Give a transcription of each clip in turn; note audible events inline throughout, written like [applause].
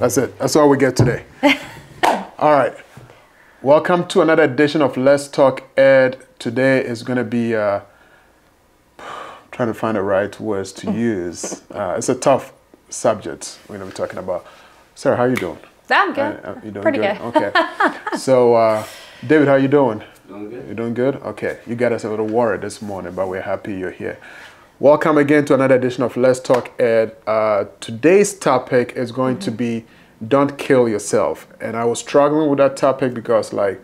That's it. That's all we get today. [laughs] all right. Welcome to another edition of Let's Talk Ed. Today is going to be uh, trying to find the right words to [laughs] use. Uh, it's a tough subject we're going to be talking about. Sarah, how you doing? I'm good. Uh, you doing Pretty good? good. Okay. [laughs] so, uh, David, how you doing? Doing good. You doing good? Okay. You got us a little worried this morning, but we're happy you're here. Welcome again to another edition of Let's Talk Ed. Uh, today's topic is going to be don't kill yourself. And I was struggling with that topic because, like,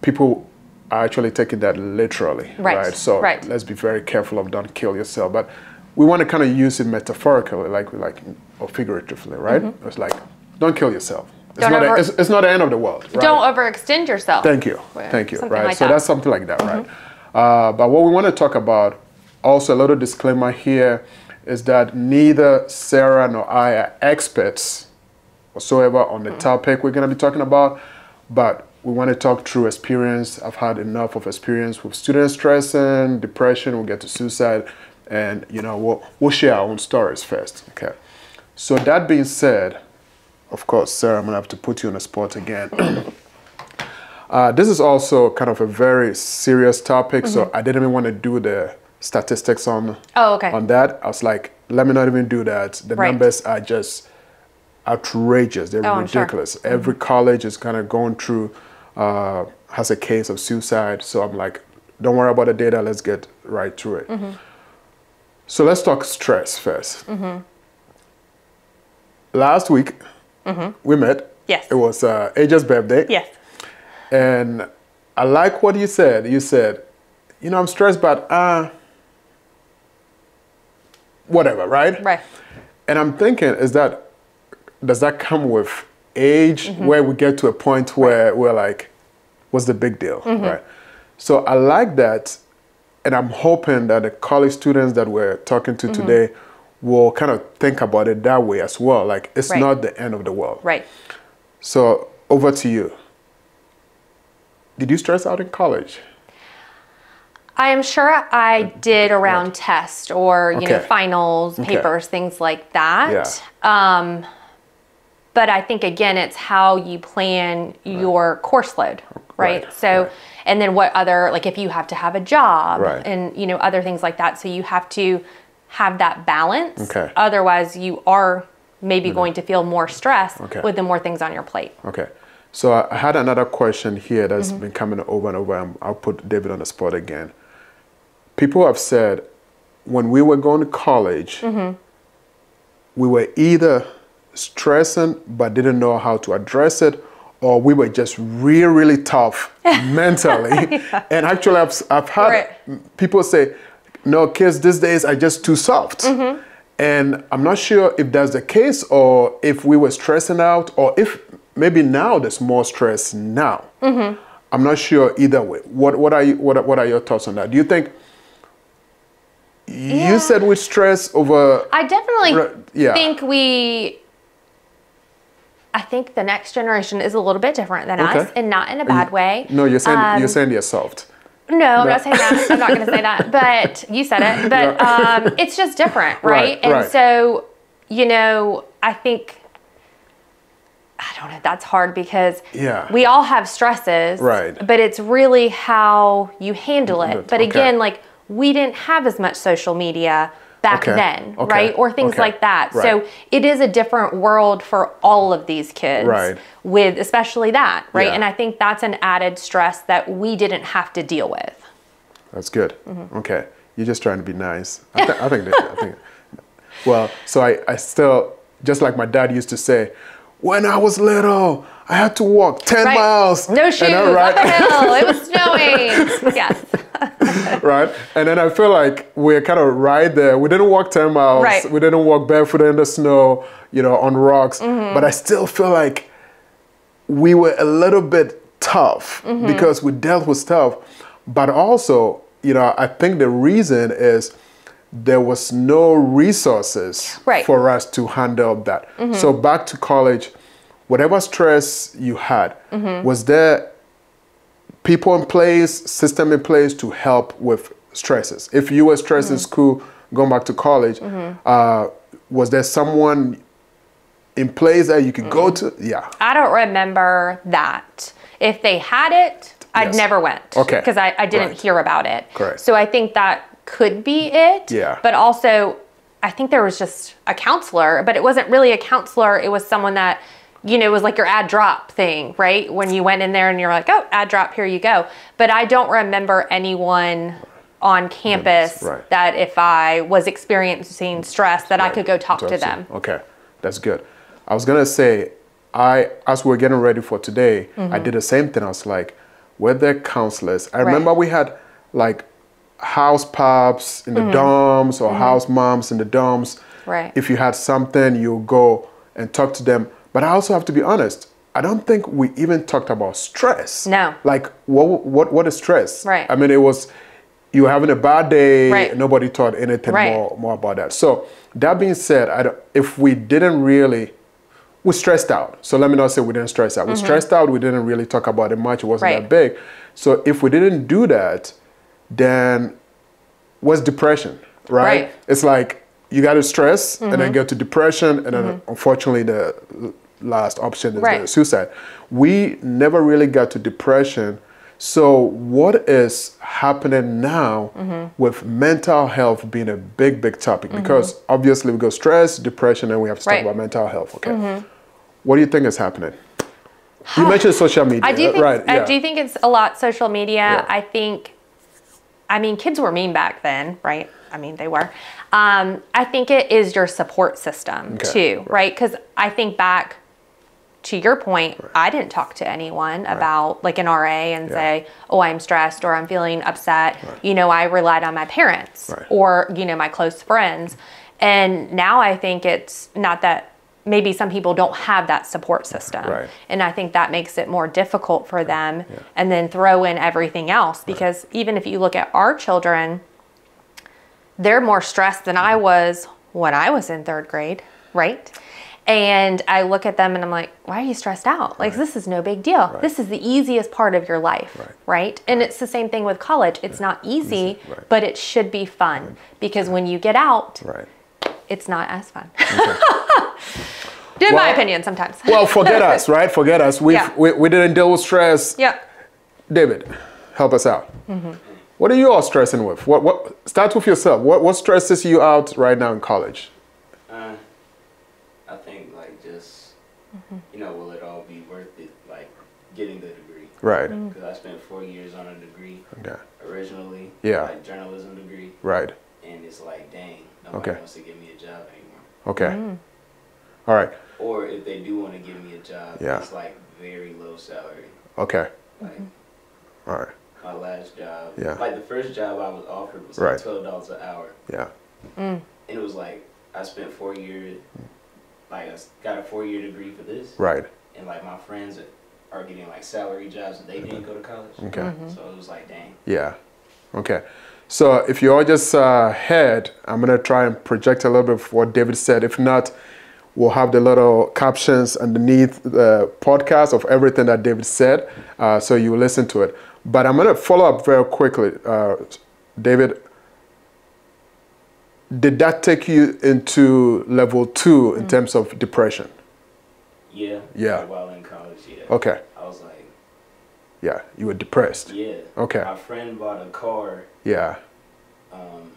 people are actually taking that literally. Right, So right. let's be very careful of don't kill yourself. But we want to kind of use it metaphorically, like, like or figuratively, right? It's like, don't kill yourself. It's, not, a, it's, it's not the end of the world. Right? Don't overextend yourself. Thank you. Thank you. something Right. like so that. That's something like that, right? Uh, but what we want to talk about, also a little disclaimer here, is that neither Sarah nor I are experts whatsoever on the Mm-hmm. topic we're going to be talking about, but we want to talk through experience. I've had enough of experience with student stress and depression. We'll get to suicide, and you know we'll we'll share our own stories first. Okay. So that being said, of course, Sarah, I'm gonna have to put you on the spot again. [clears throat] Uh, this is also kind of a very serious topic, so I didn't even want to do the statistics on Mm-hmm. Oh, okay. on that. I was like, let me not even do that. The Right. numbers are just outrageous. They're Oh, I'm sure. ridiculous. Every college is kind of going through uh, has a case of suicide. So I'm like, don't worry about the data. Let's get right through it. Mm-hmm. So let's talk stress 1st Last week we met. Mm-hmm. Yes. It was uh, AJ's birthday. Yes. And I like what you said. You said, you know, I'm stressed, but uh, whatever, right? Right. And I'm thinking, is that does that come with age, Mm-hmm. where we get to a point where we're like, what's the big deal, Mm-hmm. right? So I like that, and I'm hoping that the college students that we're talking to today will kind of think about it that way as well. Like it's Right. not the end of the world. Right. So over to you. Did you stress out in college? I am sure I did around tests or you know Okay. finals, Okay. papers, things like that. Um, but I think again, it's how you plan your course load, right? Right, So, right. and then what other like if you have to have a job Right. and you know other things like that. So you have to have that balance. Okay. Otherwise, you are maybe going to feel more stress Okay. with the more things on your plate. Okay. So I I had another question here that's Mm-hmm. been coming over and over. I'll put David on the spot again. People have said when we were going to college, Mm-hmm. we were either stressing but didn't know how to address it, or we were just really, really tough [laughs] mentally. And actually, I've, I've had Right. people say, no, kids these days are just too soft. Mm-hmm. And I'm not sure if that's the case or if we were stressing out or if maybe now there's more stress now. Mm-hmm. I'm not sure either way. What, what, are you, what, what are your thoughts on that? Do you think Yeah. you said with stress over I definitely yeah. think we. I think the next generation is a little bit different than us, and not in a bad way. No, you're saying Um, you're saying they're soft. No, I'm No. not saying that. I'm not going to say that. [laughs] But you said it. But um, it's just different, right? Right, and right. so, you know, I think. I don't know. That's hard because Yeah. we all have stresses, Right. But it's really how you handle it. But okay. again, like we didn't have as much social media back Okay, then, okay, right? Or things okay, like that. right. So it is a different world for all of these kids, Right. With especially that, right? Yeah. And I think that's an added stress that we didn't have to deal with. That's good. Mm-hmm. Okay, you're just trying to be nice. I, th- I think. That, I think. [laughs] Well, so I, I still just like my dad used to say, when I was little, I had to walk ten Right. miles. No and shoes, then, up a hill. It was [laughs] snowing. yes. [laughs] right, and then I feel like we're kind of right there. We didn't walk ten miles. Right. We didn't walk barefoot in the snow, you know, on rocks. Mm-hmm. But I still feel like we were a little bit tough Mm-hmm. because we dealt with stuff. But also, you know, I think the reason is there was no resources Right. for us to handle that. So back to college, whatever stress you had, was there people in place, system in place to help with stresses? If you were stressed in mm-hmm. school, going back to college, mm-hmm. uh, was there someone in place that you could go mm-hmm. to? Yeah. I don't remember that. If they had it, I'd Yes. never went. Okay. Because I, I didn't Right. hear about it. Correct. So I think that could be it. Yeah. But also, I think there was just a counselor, but it wasn't really a counselor. It was someone that, you know, it was like your add drop thing, right? When you went in there and you're like, oh, add drop, here you go. But I don't remember anyone on campus Right. that if I was experiencing stress that I could go talk to them. Okay, that's good. I was gonna say, I as we were getting ready for today, I mm-hmm. did the same thing. I was like, were there counselors? I remember we had like house pops in the mm-hmm. dorms or mm-hmm. house moms in the dorms. Right. If you had something, you go and talk to them. But I also have to be honest. I don't think we even talked about stress. No. Like what what what is stress? Right. I mean, it was you having a bad day. Right. Nobody taught anything Right. more more about that. So that being said, I don't, if we didn't really, we stressed out. So let me not say we didn't stress out. We stressed out. We didn't really talk about it much. It wasn't Mm-hmm. Right. that big. So if we didn't do that, then what's depression, right? Right. Mm-hmm. It's like you got to stress and then get to depression, and then unfortunately the last option is Right. suicide. We never really got to depression. So what is happening now Mm-hmm. with mental health being a big, big topic? Because obviously we go stress, depression, and we have to Right. Mm-hmm. talk about mental health. Okay. What do you think is happening? You mentioned social media, I do think right? I do think it's a lot social media. Yeah. I think I mean kids were mean back then, right? I mean they were. Um, I think it is your support system Okay. too, right? Because I think back to your point, I didn't talk to anyone about like an RA and Yeah. say, "Oh, I'm stressed" or "I'm feeling upset." You know, I relied on my parents Right. or you know my close friends. And now I think it's not that maybe some people don't have that support system. Right. And I think that makes it more difficult for them. And then throw in everything else because even if you look at our children, they're more stressed than I mm-hmm. was when I was in third grade, right? And I look at them and I'm like, why are you stressed out? Like, this is no big deal. This is the easiest part of your life, Right. right? And it's the same thing with college. It's not easy, right. but it should be fun because when you get out, right. it's not as fun. [laughs] In my opinion, sometimes. Well, forget [laughs] us, right? Forget us. We've, Yeah. we we didn't deal with stress. yeah. David, help us out. Mm-hmm. What are you all stressing with? What what start with yourself. What what stresses you out right now in college? Uh, I think like just Mm-hmm. You know, will it all be worth it? Like getting the degree Right. Mm. because I spent four years on a degree Okay. originally. Yeah. Like journalism degree, Right. and it's like, dang, nobody Okay. wants to give me a job anymore. Okay. Mm. All right. Or if they do want to give me a job, Yeah. it's like very low salary. Okay. Like All right. my last job, Yeah. like the first job I was offered was Right. like twelve dollars an hour. Yeah. And it was like I spent four years, like I s- got a four year degree for this, Right. and like my friends are getting like salary jobs and they didn't go to college. Okay. So it was like, dang. Yeah. Okay. So if you all just uh, heard, I'm gonna try and project a little bit of what David said. If not, we'll have the little captions underneath the podcast of everything that David said, uh, so you listen to it. But I'm gonna follow up very quickly, uh, David. Did that take you into level two in terms of depression? Yeah. Yeah. while in college, yeah. Okay. I was like, Yeah, you were depressed. yeah. Okay. My friend bought a car Yeah. um,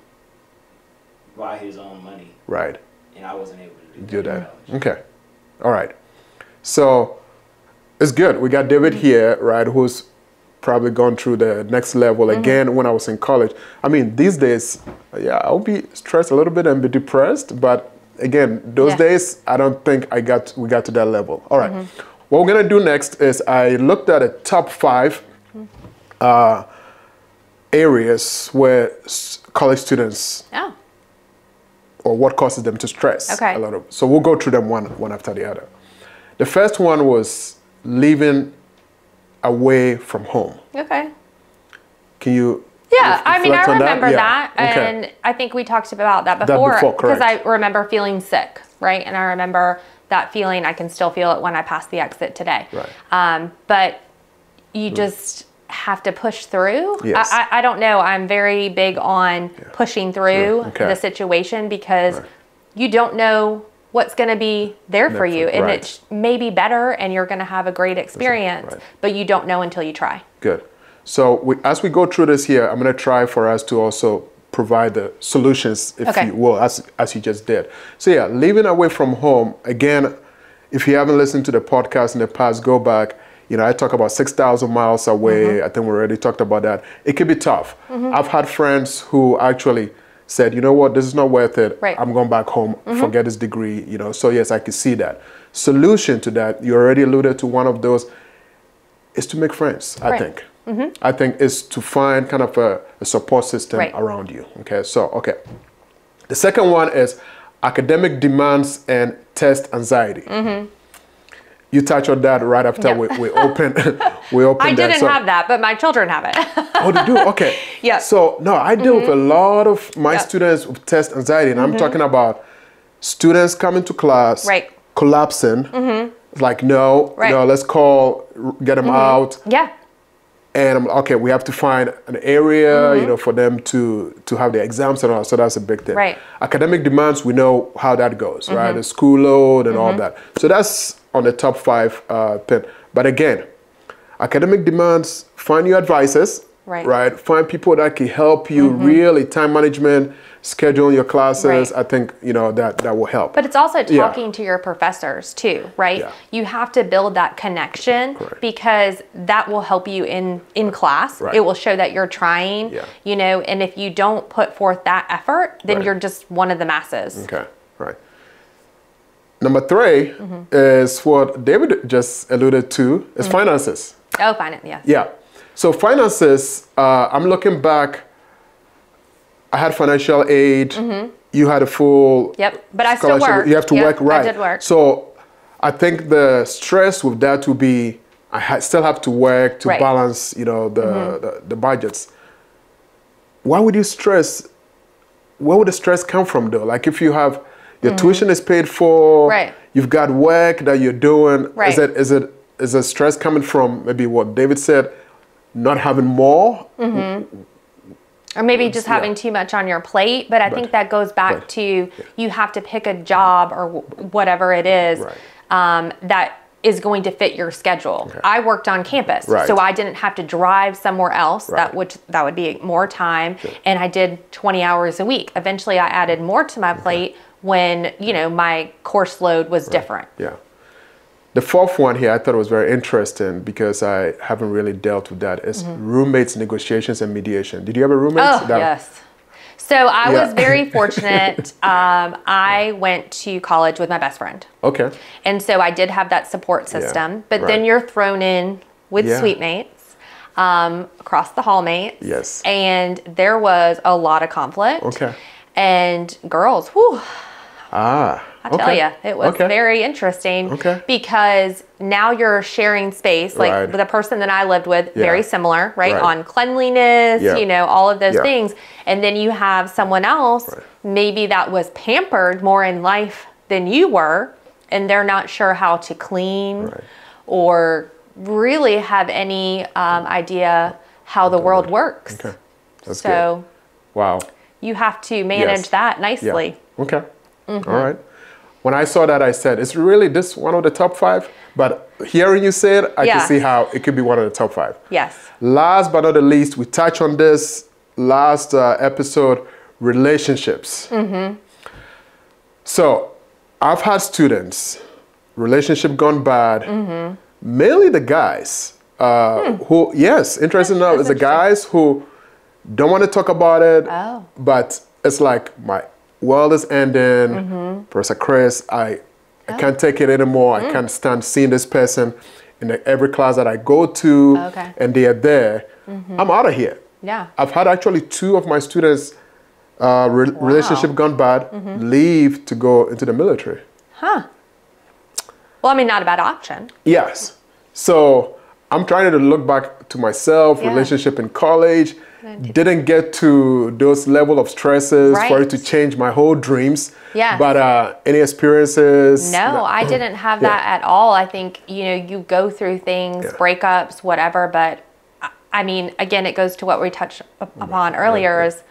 by his own money, Right. and I wasn't able to do, do that. that. Okay. All right. So it's good. We got David here, right, who's probably gone through the next level mm-hmm. again when I was in college. I mean, these days, yeah, I'll be stressed a little bit and be depressed, but again, those Yeah. days I don't think I got we got to that level. All right. Mm-hmm. What we're gonna do next is I looked at a top five mm-hmm. uh, areas where college students Oh, or what causes them to stress Okay. a lot of so we'll go through them one one after the other the first one was living away from home okay. can you Yeah, I mean, I remember Yeah. that, Okay. and I think we talked about that before because I remember feeling sick, right? And I remember that feeling. I can still feel it when I pass the exit today. Right. Um, but you just have to push through. Yes. I, I, I don't know. I'm very big on pushing through. Okay. the situation because Right. you don't know what's going to be there for you, and right. it may be better, and you're going to have a great experience, right. but you don't know until you try. Good. So we, as we go through this here, I'm going to try for us to also provide the solutions, if Okay. you will, as, as you just did. So yeah, living away from home, again, if you haven't listened to the podcast in the past, go back. You know, I talk about 6,000 miles away. Mm-hmm. I think we already talked about that. It can be tough. I've had friends who actually said, you know what, this is not worth it. Right. Mm-hmm. I'm going back home, forget this degree, you know. So yes, I can see that. Solution to that, you already alluded to one of those, is to make friends, I Right. Mm-hmm. think. I think is to find kind of a, a support system Right. around you. Okay, so okay. The second one is academic demands and test anxiety. You touch on that right after Mm-hmm. We, we open [laughs] we open I didn't So- have that, but my children have it. Oh, they do? [laughs] Okay. Yeah. So, no, I deal with a mm-hmm. lot of my Yeah. students with test anxiety, and I'm mm-hmm. talking about students coming to class, Right. collapsing. It's Like, no, Right. no, let's call, get them out. yeah. And I'm okay, we have to find an area, you know, for them to to have their exams and all. So that's a big thing. Right. Academic demands, we know how that goes, right? The school load and all that. So that's on the top five uh, pin. But again, academic demands, find your advisors, Right. Right. Find people that can help you really time management, scheduling your classes. Right. I think you know that that will help. But it's also Yeah. talking to your professors too, right? Yeah. You have to build that connection Correct. because that will help you in in class. Right. It will show that you're trying, Yeah. you know, and if you don't put forth that effort, then Right. you're just one of the masses. Okay. Number 3 Mm-hmm. is what David just alluded to is finances. Oh, finance, yes. Yeah. So finances, uh, I'm looking back. I had financial aid. You had a full. Mm-hmm. Yep, but I still worked. You have to Yep, work I right. did work. So I think the stress with that would be I ha- still have to work to Right. Mm-hmm. balance, you know, the, the the budgets. Why would you stress? Where would the stress come from though? Like if you have your tuition is paid for, Mm-hmm. Right. you've got work that you're doing. Right. Is Right. it is it is the stress coming from maybe what David said, not having more? Mm-hmm. Or maybe just yeah. having too much on your plate. But I think that goes back Right. to you have to pick a job or whatever it is Right. um, that is going to fit your schedule. I worked on campus, Right. so I didn't have to drive somewhere else. Right. That which that would be more time, and I did 20 hours a week. Eventually, I added more to my plate when you know my course load was different. Yeah. The fourth one here I thought was very interesting because I haven't really dealt with that is roommates negotiations and mediation. Did you have a roommate? Mm-hmm. Oh that- yes. So I Yeah. was very [laughs] fortunate. um, I went to college with my best friend. Okay. And so I did have that support system. yeah, but then you're thrown in with Yeah. suite mates, um, across the hall mates. Yes. And there was a lot of conflict. Okay. And girls, whew, Ah. I tell you, it was Okay. very interesting Okay. because now you're sharing space. Like Right. the person that I lived with, Yeah. very similar, right? Right. On cleanliness, Yeah. you know, all of those Yeah. things. And then you have someone else, Right. maybe that was pampered more in life than you were, and they're not sure how to clean or really have any um, idea how the world works. Okay. That's so good. Wow. you have to manage Yes. that nicely. Okay. Mm-hmm. All right. When I saw that, I said, "Is really this one of the top five? But hearing you say it, I Yeah. can see how it could be one of the top five. Yes. Last but not the least, we touch on this last uh, episode relationships. So, I've had students, relationship gone bad, mainly the guys, uh, who, yes, interesting enough, is the guys who don't want to talk about it, Oh. but it's like my world is ending. Professor Chris, I, I can't take it anymore. I mm. can't stand seeing this person in the, every class that I go to, Okay. and they are there. Mm-hmm. I'm out of here. Yeah. I've had actually two of my students, uh, re- relationship gone bad, mm-hmm. leave to go into the military. Huh. Well, I mean, not a bad option. Yes. So I'm trying to look back to myself, Yeah. relationship in college. Didn't get to those level of stresses for it to change my whole dreams. Yeah. But uh, any experiences? No, that- I didn't [laughs] have Yeah. that at all. I think, you know, you go through things, Yeah. breakups, whatever, but I- mean, again, it goes to what we touched up- upon earlier is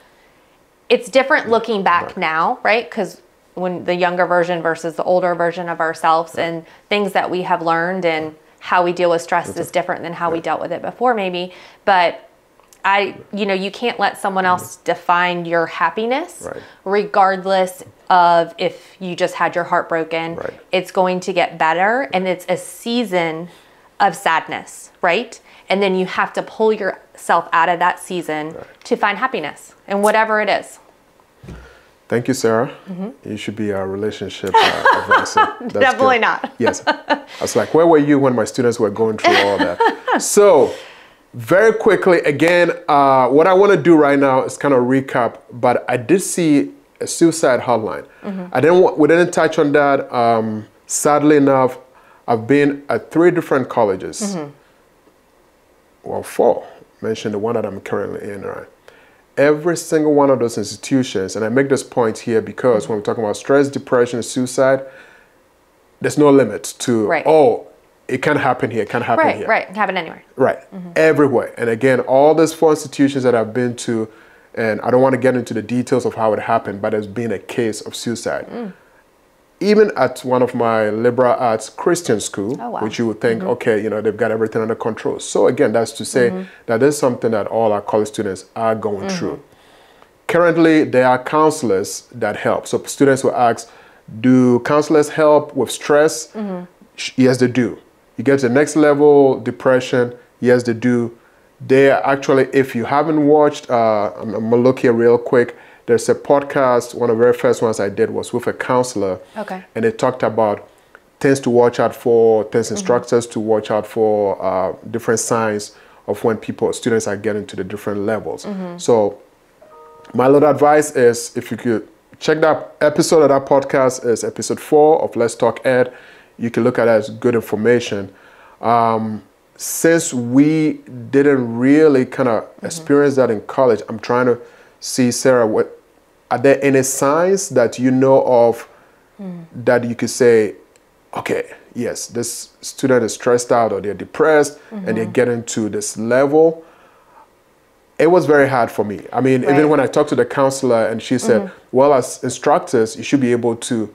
it's different looking back now, right? Cuz when the younger version versus the older version of ourselves and things that we have learned and how we deal with stress is different than how we dealt with it before maybe but i you know you can't let someone else define your happiness Right. regardless of if you just had your heart broken Right. it's going to get better and it's a season of sadness right and then you have to pull yourself out of that season to find happiness and whatever it is Thank you, Sarah. You should be our relationship uh, advisor. [laughs] Definitely good. not. Yes. I was like, where were you when my students were going through all that? [laughs] so, very quickly, again, uh, what I want to do right now is kind of recap, but I did see a suicide hotline. I didn't want, we didn't touch on that. Um, sadly enough, I've been at three different colleges. Well, four. Mention the one that I'm currently in, right? every single one of those institutions, and I make this point here because when we're talking about stress, depression, suicide, there's no limit to, Right. oh, it can happen here, it can happen here. right here. right happen anywhere Right. Everywhere. And again, all those four institutions that I've been to, and I don't want to get into the details of how it happened, but there's been a case of suicide. Mm. Even at one of my liberal arts Christian school, Oh, wow. which you would think, Mm-hmm. okay, you know, they've got everything under control. So again, that's to say Mm-hmm. that there's something that all our college students are going through. Currently, there are counselors that help. So students will ask, do counselors help with stress? Mm-hmm. Yes, they do. You get to the next level, depression. Yes, they do. They actually, if you haven't watched, uh, I'm, I'm gonna look here real quick. There's a podcast. One of the very first ones I did was with a counselor. Okay. And they talked about things to watch out for, things instructors to watch out for, uh, different signs of when people, students are getting to the different levels. So my little advice is if you could check that episode of that podcast is episode four of Let's Talk Ed. You can look at it as good information. Um, since we didn't really kind of mm-hmm. experience that in college, I'm trying to see Sarah. What are there any signs that you know of mm. that you could say, okay, yes, this student is stressed out or they're depressed and they're mm-hmm. getting to this level? it was very hard for me. I mean, Right. even when I talked to the counselor and she said, mm-hmm. well, as instructors, you should be able to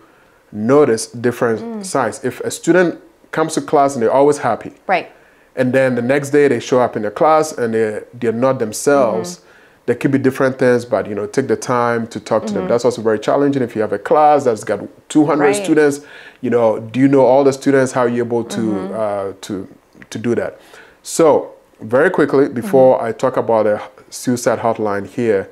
notice different mm. signs. If a student comes to class and they're always happy, right and then the next day they show up in the class and they're, they're not themselves, mm-hmm. there could be different things, but you know, take the time to talk to them. Mm-hmm. That's also very challenging. If you have a class that's got 200 Right. students, you know, do you know all the students? How are you able to mm-hmm. uh, to to do that? So very quickly before I talk about a suicide hotline here,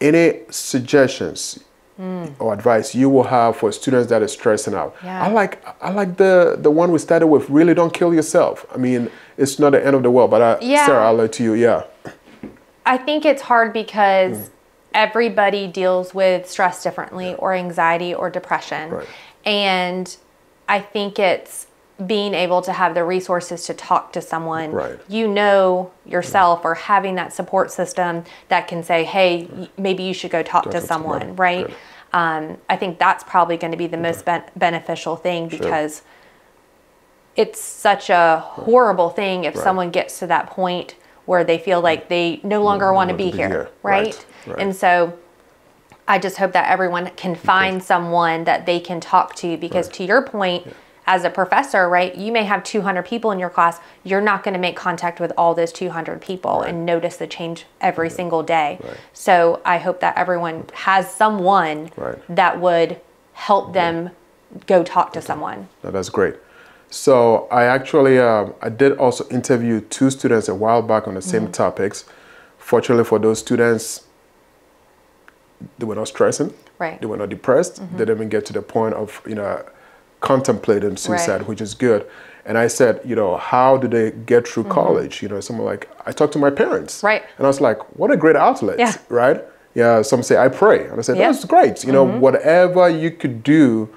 any suggestions Mm. or advice you will have for students that are stressing out? Yeah. I like I like the the one we started with. Really, don't kill yourself. I mean, it's not the end of the world. But I, Yeah. Sarah, I'll let you. Yeah, I think it's hard because mm. everybody deals with stress differently or anxiety or depression. Right. And I think it's being able to have the resources to talk to someone Right. you know yourself or having that support system that can say, hey, y- maybe you should go talk to to someone, right? Right. Um, I think that's probably going to be the most ben- beneficial thing because it's such a horrible thing if Right. someone gets to that point where they feel like they no longer want to be be here, here. right? Right, right. And so I just hope that everyone can find someone that they can talk to because to your point as a professor, right, you may have 200 people in your class, you're not going to make contact with all those 200 people and notice the change every single day. Right. So I hope that everyone has someone Right. that would help them go talk to someone. no, that's great. So I actually um, I did also interview two students a while back on the same topics. Fortunately for those students, they were not stressing. Right. They were not depressed. They didn't even get to the point of you know contemplating suicide, Right. which is good. And I said, you know, how did they get through mm-hmm. college? You know, someone like I talked to my parents, Right. And I was like, what a great outlet, Yeah. right? Yeah. Some say I pray, and I said Yeah. that's great. You know, mm-hmm. whatever you could do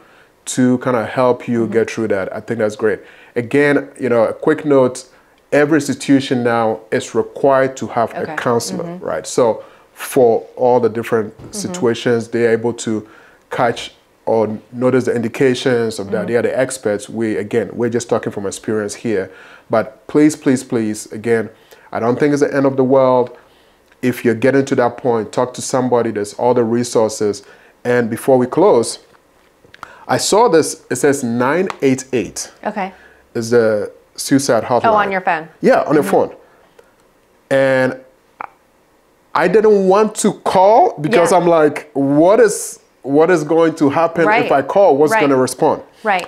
to kind of help you mm-hmm. get through that, I think that's great. Again, you know, a quick note: every institution now is required to have Okay. a counselor, right? So for all the different situations, they're able to catch or notice the indications of that. They are the mm-hmm. experts. We again, we're just talking from experience here. But please, please, please, again, I don't think it's the end of the world. If you're getting to that point, talk to somebody. There's all the resources. And before we close, I saw this. It says 988 Okay. is the suicide hotline. Oh, on your phone. Yeah, on your mm-hmm. phone. And I didn't want to call because Yeah. I'm like, what is what is going to happen Right. if I call? What's Right. going to respond? Right.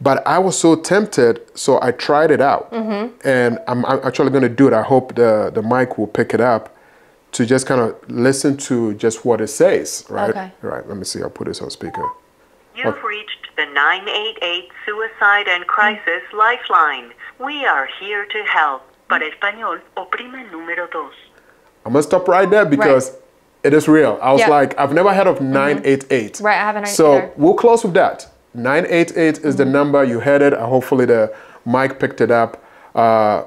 But I was so tempted, so I tried it out, Mm-hmm. and I'm, I'm actually going to do it. I hope the the mic will pick it up to just kind of listen to just what it says. Right. Okay. Right. Let me see. I'll put this on speaker. You've reached the 988 Suicide and Crisis Lifeline. We are here to help. Para español, oprime el número dos. I'm gonna stop right there because it is real. I was like, I've never heard of mm-hmm. 988. Right, I haven't So either. we'll close with that. 988 is the mm-hmm. number you heard it. Hopefully the mic picked it up. Uh,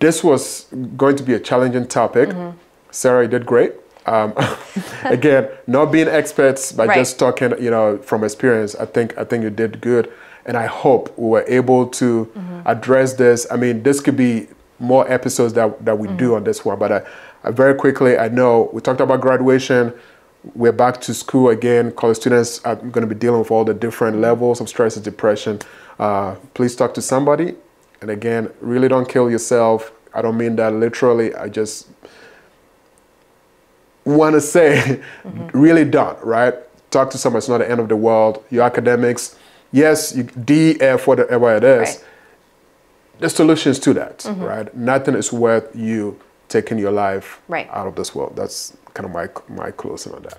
this was going to be a challenging topic. Mm-hmm. Sarah, you did great. Um, [laughs] again, not being experts, but Right. just talking, you know, from experience. I think I think you did good, and I hope we were able to address this. I mean, this could be more episodes that that we do on this one, but I Uh, very quickly, I know we talked about graduation. We're back to school again. College students are going to be dealing with all the different levels of stress and depression. Uh, please talk to somebody. And again, really don't kill yourself. I don't mean that literally. I just want to say, [laughs] mm-hmm. really don't, right? Talk to someone. It's not the end of the world. Your academics, yes, you, D, F, whatever it is. Right. The solutions to that, mm-hmm. right? Nothing is worth you taking your life Right. out of this world. That's kind of my my closing on that.